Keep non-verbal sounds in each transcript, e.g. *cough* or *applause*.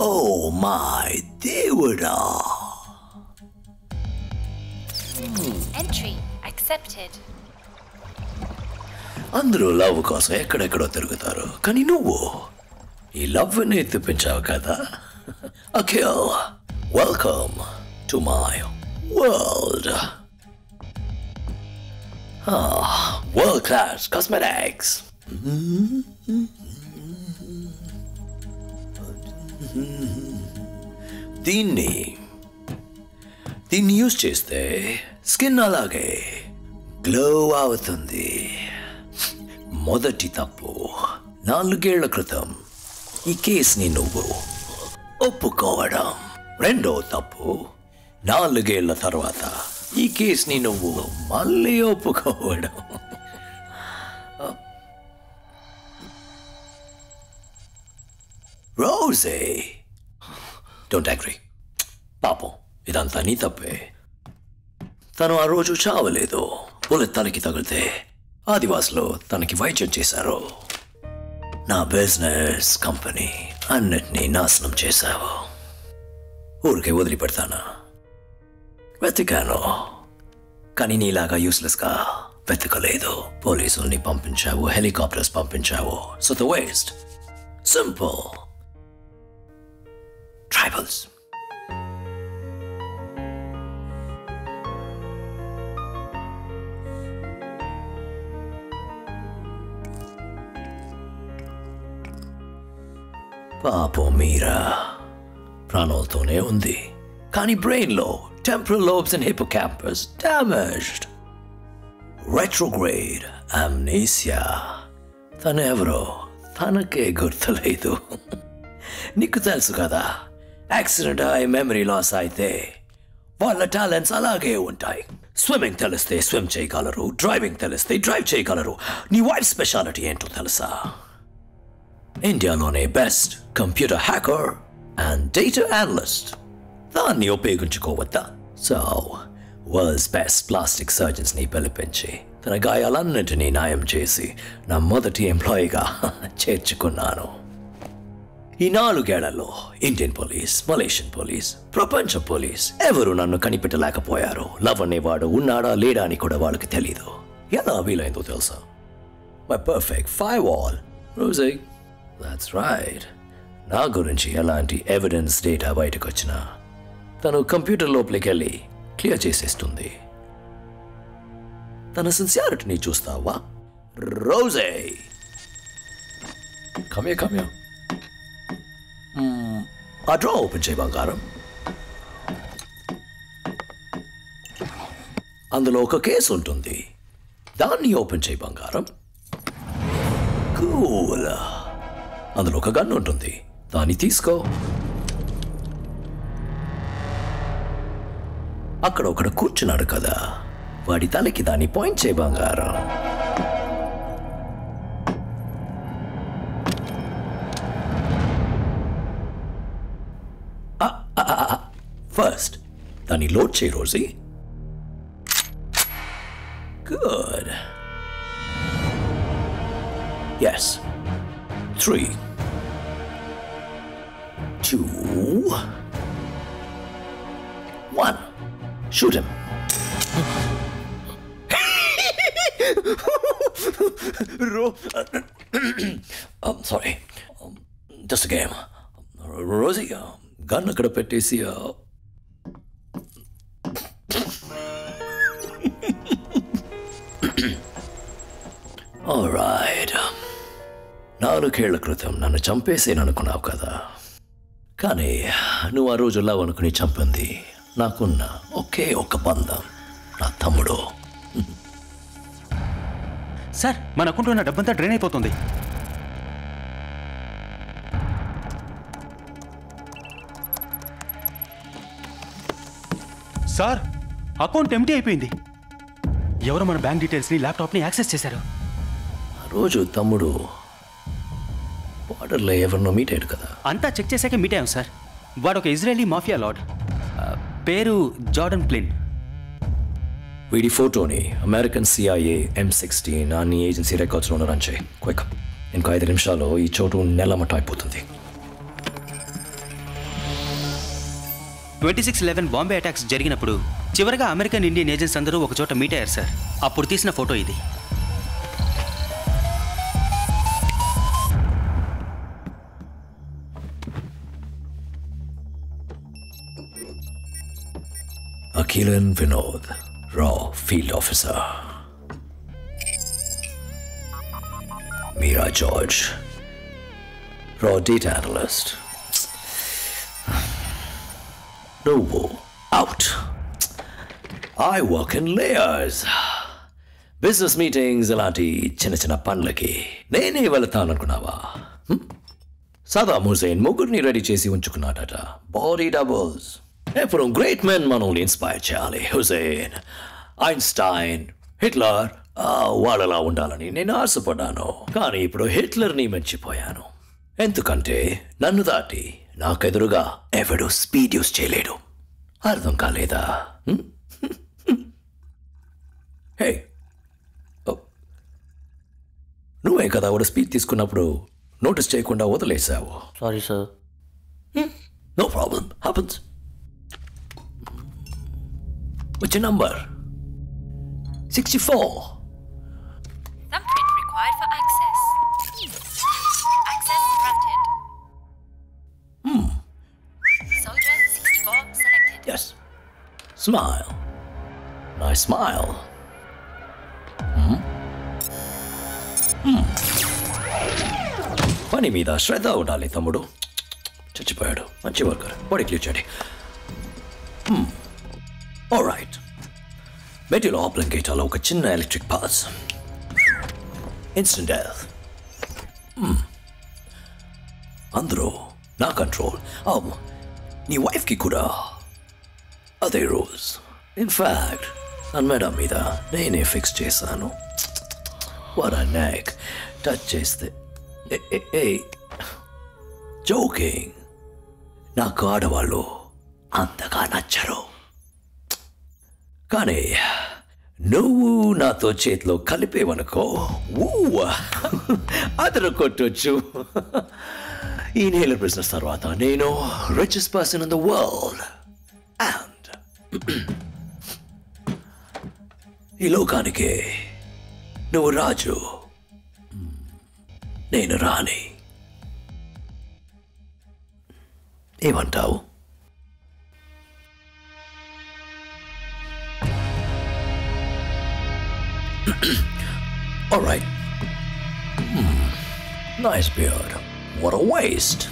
ఓ my దేవుడా. Entry accepted. అందరూ love కోసం ఎక్కడెక్కడో తిరుగుతారు కానీ నువ్వు ఈ లవ్ని తెప్పించావు కదా? *laughs* Akhil welcome to my world Oh, world class cosmetics. దీన్ని దీన్ని యూజ్ చేస్తే స్కిన్ అలాగే గ్లో అవుతుంది మొదటి తప్పు నాలుగేళ్ళ క్రితం ఈ కేసుని నువ్వు ఒప్పుకోవడం రెండో తప్పు నాలుగేళ్ళ తర్వాత ఈ కేసుని నువ్వు మళ్ళీ ఒప్పుకోవడం. రోజే డోంట్ అగ్రీ పాపం ఇదంతా నీ తప్పే. తను ఆ రోజు చావలేదు. బుల్లెట్ తనకి తగిలితే ఆదివాసులు తనకి వైద్యం చేశారు. నా బిజినెస్ కంపెనీ అన్నిటినీ నాశనం చేశావు. ఊరికే వదిలిపెడతానా? వెతికాను. కానీ నీలాగా యూస్లెస్గా వెతకలేదు. పోలీసుల్ని పంపించావు helicopters పంపించావు. So the waste simple tribals పాపం మీరా. ప్రాణాలతోనే ఉంది. కానీ బ్రెయిన్లో temporal lobes and hippocampus damaged retrograde amnesia తనెవరో తనకే గుర్తులేదు *laughs* నీకు తెలుసు కదా యాక్సిడెంట్ అయి మెమరీ లాస్ అయితే వాళ్ళ టాలెంట్స్ అలాగే ఉంటాయి స్విమ్మింగ్ తెలిస్తే స్విమ్ చేయగలరు డ్రైవింగ్ తెలిస్తే డ్రైవ్ చేయగలరు నీ వైఫ్ స్పెషాలిటీ ఏంటో తెలుసా ఇండియాలోనే best computer hacker and data analyst దాన్ని ఉపయోగించుకోవద్దా? సో వరల్డ్స్ బెస్ట్ ప్లాస్టిక్ సర్జన్స్ని పిలిపించి తన గాయాలన్నింటినీ న్యాయం చేసి నా మొదటి ఎంప్లాయీగా *laughs* చేర్చుకున్నాను. ఈ నాలుగేళ్ళలో ఇండియన్ పోలీస్ మలేషియన్ పోలీస్ ప్రపంచ పోలీస్ ఎవరు నన్ను కనిపెట్టలేకపోయారు లవ్ అనేవాడు ఉన్నాడా లేడా అని కూడా వాళ్ళకి తెలీదు. ఎలా వీలైందో తెలుసా? మై పర్ఫెక్ట్ ఫైవ్ ఆల్ రోజే దాట్స్ రైట్ నా గురించి ఎలాంటి ఎవిడెన్స్ డేటా బయటకు వచ్చినా తను కంప్యూటర్ లోపలికి వెళ్ళి క్లియర్ చేసేస్తుంది. తన సిన్సియారిటీని చూస్తావా? రోజే! కమ్యా కమ్యా hmm, ఆ డ్రా ఓపెన్ చేయి బంగారం. అందులో ఒక కేసు ఉంటుంది. దాన్ని ఓపెన్ చేయి బంగారం. కూల్ అందులో ఒక గన్ ఉంటుంది. దాన్ని తీసుకో. అక్కడ ఒకడు కూర్చున్నాడు కదా. వాడి తలకి దాన్ని పాయింట్ చేయ బంగారం. ఫస్ట్ దాన్ని లోడ్ చేయి Rosie. Good. Yes three two, Shoot him. Ro- um, sorry. Um, just a game. Rosie, uh, gun అక్కడ పెట్టేసి uh, All right. నాలుగేళ్ళ క్రితం నన్ను చంపేసేననుకున్నావు కదా కానీ నువ్వు ఆ రోజు లవ్ అనుకుని చంపింది నాకున్న ఒకే ఒక బంధం. నా తమ్ముడు. సార్ మన అకౌంట్లో ఉన్న డబ్బంతా డ్రైన్ అయిపోతుంది. సార్! అకౌంట్ ఎంటీ అయిపోయింది. ఎవరో మన బ్యాంక్ డీటెయిల్స్ని ల్యాప్టాప్ని యాక్సెస్ చేశారు. ఆ రోజు తమ్ముడు బార్డర్లో ఎవరినో మీట్ అయ్యాడు కదా. అంతా చెక్ చేశాకే మీట్ అయ్యాం సార్. వాడు ఒక ఇజ్రాయలీ మాఫియా లార్డ్. ఆ, పేరు జార్డన్ ప్లిన్ వీడి ఫోటోని అమెరికన్ సిఐఏ ఎం సిక్స్టీన్ అన్ని ఏజెన్సీ రికార్డ్స్లో రన్ చేయి. క్విక్ ఇంకో ఐదు నిమిషాల్లో ఈ చోటు నెలమట అయిపోతుంది. Twenty six eleven Bombay attacks జరిగినప్పుడు చివరిగా అమెరికన్ ఇండియన్ ఏజెంట్స్ అందరూ ఒక చోట మీట్ అయ్యారు సార్. అప్పుడు తీసిన ఫోటో ఇది. Akilan Vinod, Raw Field Officer. Meera George, Raw Data Analyst. Novo, out. I work in layers. Business meetings అలాంటి చిన్న చిన్న పనులకి నేనే వెళతాననుకున్నావా హ్మ్? సదాం హుసేన్ ముగ్గురిని రెడీ చేసి ఉంచుకున్నాడట బాడీ డబుల్స్ ఎప్పుడు గ్రేట్ మెన్ మనల్ని ఇన్స్పైర్ చేయాలి హుసేన్ ఐన్స్టైన్ హిట్లర్ వాళ్ళలా ఉండాలని నేను ఆశపడ్డాను. కానీ ఇప్పుడు హిట్లర్ని మర్చిపోయాను ఎందుకంటే నన్ను దాటి నాకెదురుగా ఎవడు స్పీడ్ యూస్ చేయలేడు. అర్థం కాలేదా? హే! ఓ. నువ్వే కదా ఆవిడ స్పీచ్ తీసుకున్నప్పుడు నోటీస్ చేయకుండా వదిలేసావు sorry sir no problem. Happens వచ్చే number sixty four Thumbprint required for access. Access granted. Soldier 64 selected. Yes smile nice smile పని మీద శ్రద్ధ ఉండాలి తమ్ముడు చచ్చిపోయాడు మంచి వర్కర్ బాడీ క్లీవ్ చేయండి రైట్ బెట్టి లోపల గేటాలో ఒక చిన్న ఎలక్ట్రిక్ పాస్ ఇన్స్టెంట్ డెత్ అందరూ నా కంట్రోల్ నీ వైఫ్కి కూడా అదే రూల్స్ ఇన్ఫ్యాక్ట్ నన్ను మేడం మీద నేనే ఫిక్స్ చేశాను వర నెక్ టచ్ చేస్తే ఏ జోకింగ్ నాకు ఆడవాళ్ళు అంతగా నచ్చరు కానీ నువ్వు నాతో చేతిలో కలిపేవనుకో ఊ అతను కొట్టొచ్చు. ఈ నేల బిజినెస్ తర్వాత నేను richest person in the world and ఈ లోకానికి నువ్వు రాజు. నేను రాణి. ఏమంటావు? *clears throat* All right. Hmm. Nice beard. What a waste.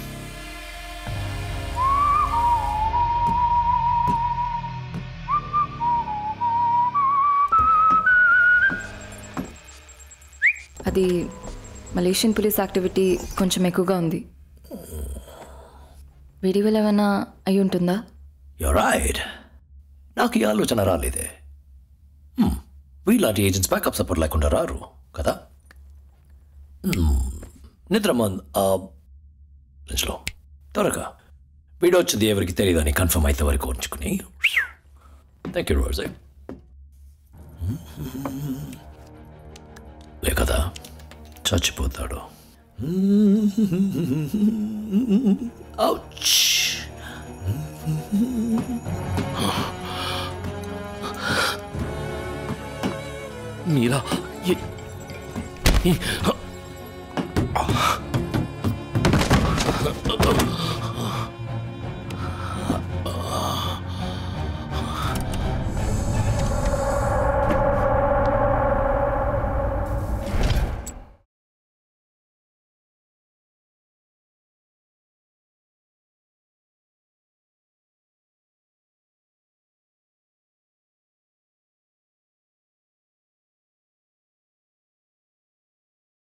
అది మలేషియన్ పోలీస్ యాక్టివిటీ కొంచెం ఎక్కువగా ఉంది వీడి వల్ల ఏమైనా అయి ఉంటుందా You're right. నాకు ఈ ఆలోచన రాలేదే. వీళ్ళంటి ఏజెంట్స్ బ్యాకప్ సపోర్ట్ లేకుండా రారు కదా? Hmm. నిద్ర త్వరగా. వీడియో వచ్చింది ఎవరికి తెలియదని కన్ఫర్మ్ అయితే వరకు ఉంచుకుని. థ్యాంక్ యూ రోజే లే కదా చచ్చిపోతాడు. *laughs* Ouch. *laughs* 你了你你啊。